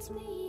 It's me